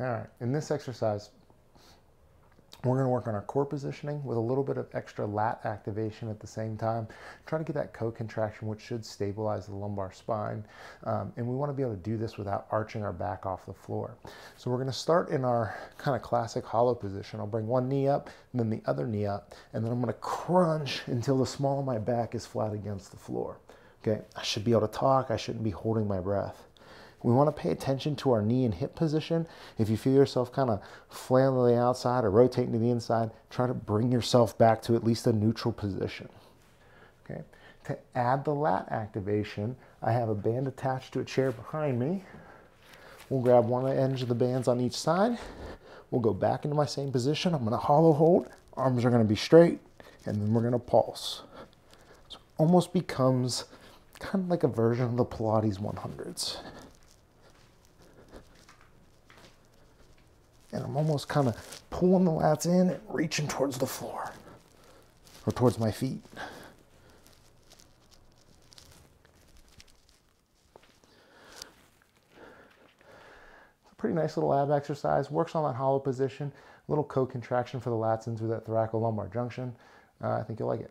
All right, in this exercise, we're going to work on our core positioning with a little bit of extra lat activation at the same time. Try to get that co-contraction, which should stabilize the lumbar spine. Um, and we want to be able to do this without arching our back off the floor. So we're going to start in our kind of classic hollow position. I'll bring one knee up and then the other knee up. And then I'm going to crunch until the small of my back is flat against the floor. Okay, I should be able to talk. I shouldn't be holding my breath. We want to pay attention to our knee and hip position. If you feel yourself kind of flailing to the outside or rotating to the inside, try to bring yourself back to at least a neutral position. Okay. To add the lat activation, I have a band attached to a chair behind me. We'll grab one edge of the bands on each side. We'll go back into my same position. I'm going to hollow hold. Arms are going to be straight, and then we're going to pulse. So it almost becomes kind of like a version of the Pilates 100s. And I'm almost kind of pulling the lats in and reaching towards the floor or towards my feet. It's a pretty nice little ab exercise. Works on that hollow position. A little co-contraction for the lats in through that thoracolumbar junction. Uh, I think you'll like it.